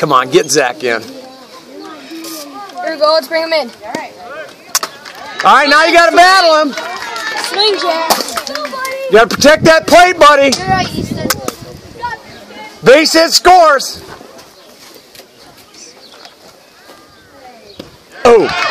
Come on, get Zach in. Here we go. Let's bring him in. All right, now you got to battle him. Swing, Jack. You got to protect that plate, buddy. You're. Base hit scores. Oh.